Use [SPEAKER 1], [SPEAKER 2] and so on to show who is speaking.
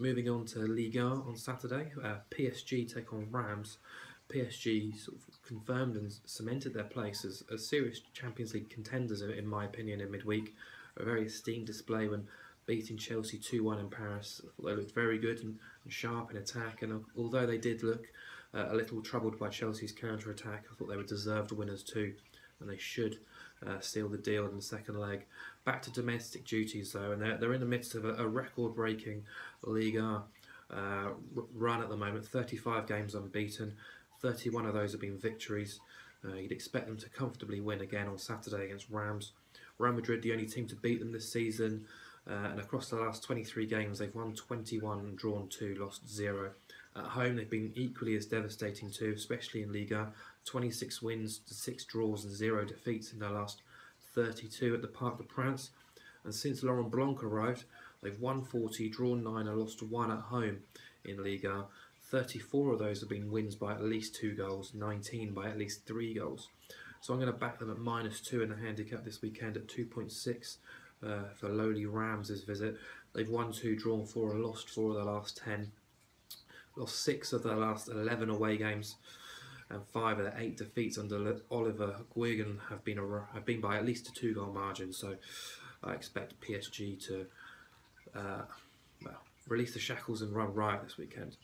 [SPEAKER 1] moving on to Liga on Saturday, uh, PSG take on Reims. PSG sort of confirmed and cemented their place as, as serious Champions League contenders, in my opinion, in midweek. A very esteemed display when beating Chelsea 2 1 in Paris. They looked very good and, and sharp in attack, and although they did look uh, a little troubled by Chelsea's counter attack, I thought they were deserved winners too, and they should uh, seal the deal in the second leg. Back to domestic duties though, and they're, they're in the midst of a, a record breaking Liga uh, run at the moment 35 games unbeaten, 31 of those have been victories. Uh, you'd expect them to comfortably win again on Saturday against Reims. Real Madrid, the only team to beat them this season, uh, and across the last 23 games, they've won 21, drawn 2, lost 0. At home, they've been equally as devastating too, especially in Liga. 26 wins, 6 draws, and 0 defeats in their last 32 at the Parc des Princes. And since Laurent Blanc arrived, they've won 40, drawn 9, and lost 1 at home in Liga. 34 of those have been wins by at least 2 goals, 19 by at least 3 goals. So I'm going to back them at minus 2 in the handicap this weekend at 2.6 uh, for lowly Reims' visit. They've won 2, drawn 4, and lost 4 of the last 10. Lost 6 of their last 11 away games and five of their eight defeats under Oliver Guégan have been a, have been by at least a two goal margin. So I expect PSG to uh, well release the shackles and run riot this weekend.